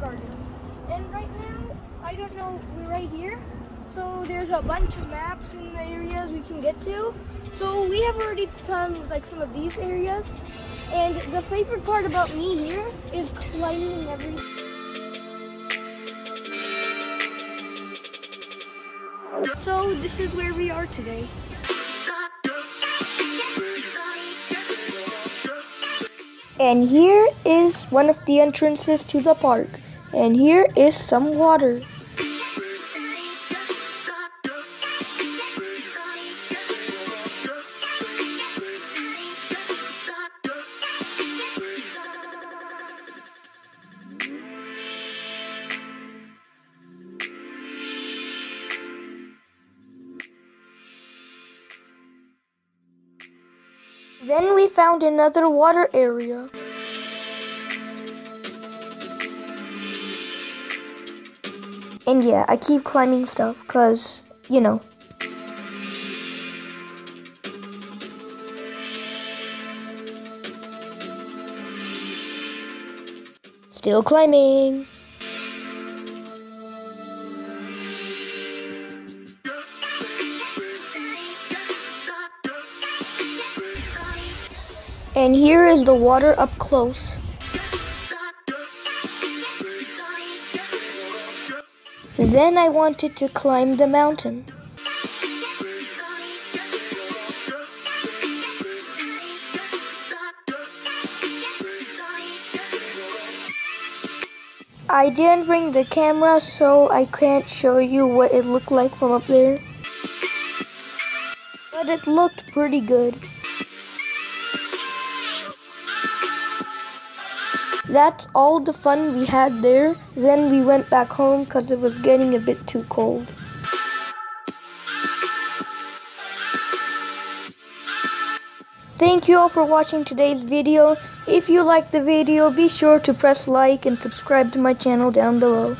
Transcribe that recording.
Gardens. And right now, I don't know, we're right here. So there's a bunch of maps in the areas we can get to. So we have already come like some of these areas. And the favorite part about me here is climbing every So this is where we are today. And here is one of the entrances to the park. And here is some water. Then we found another water area. And yeah, I keep climbing stuff because, you know. Still climbing. And here is the water up close. Then I wanted to climb the mountain. I didn't bring the camera so I can't show you what it looked like from up there. But it looked pretty good. That's all the fun we had there. Then we went back home because it was getting a bit too cold. Thank you all for watching today's video. If you liked the video, be sure to press like and subscribe to my channel down below.